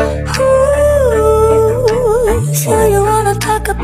Ooh, so you wanna talk about?